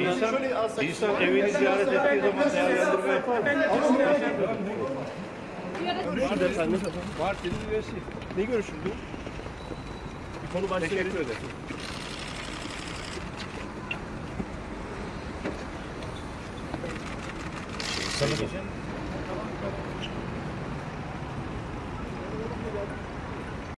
İnsan, insan evini ziyaret ettiği zaman değerlendirme yapar. Görüşürüz efendim. Partinin üyesi. Ne görüşüldü? Bir konu başlığı Teşekkür verin. ederim.